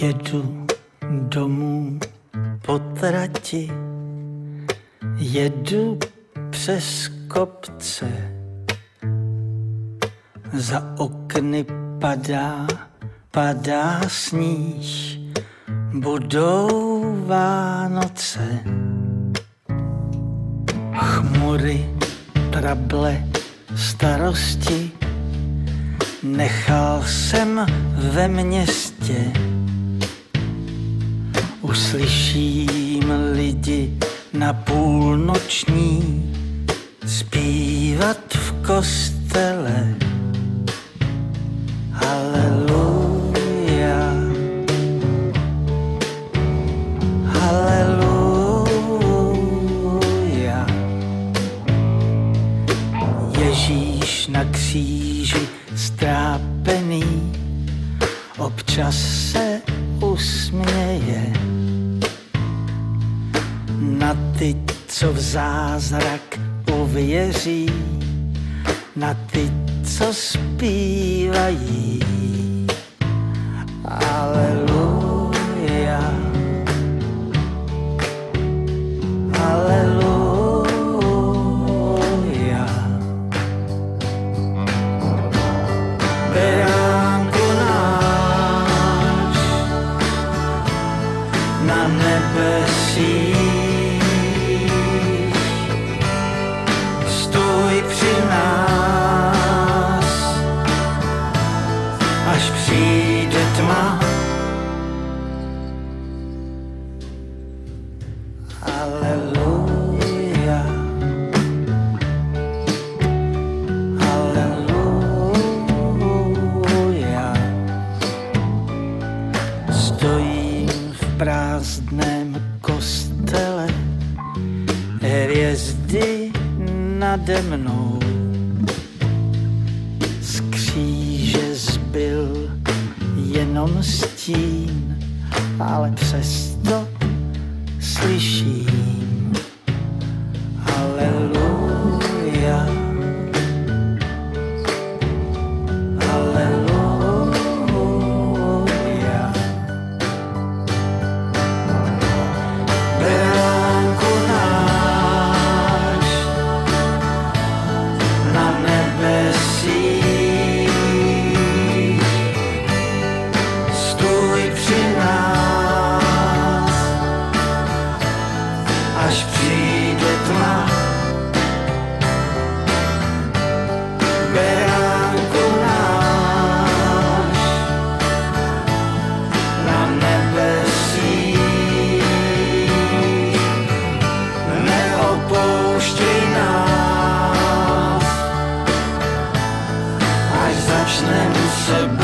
Jedu domů po trati, jedu přes kopce. Za okny padá, padá sníh, budou Vánoce. Chmury, trable, starosti, nechal jsem ve městě. Uslyším lidi na půlnoční zpívat v kostele. Haleluja. Haleluja. Ježíš na kříži strápený občas se usměje na ty, co v zázrak uvěří, na ty, co zpívají. Při nás, až přijde tma. Stojím v prázdném kostele, hvězdy nade mnou. Z kříže zbyl jenom stín, ale přesto slyším. to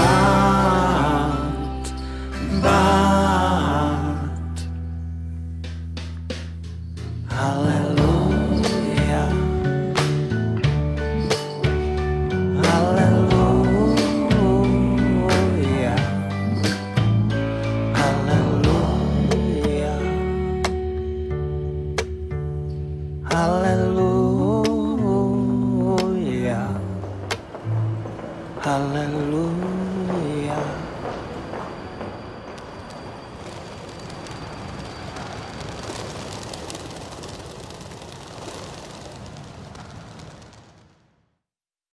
tak